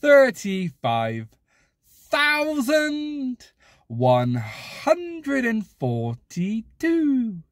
thirty-five thousand one hundred and forty-two.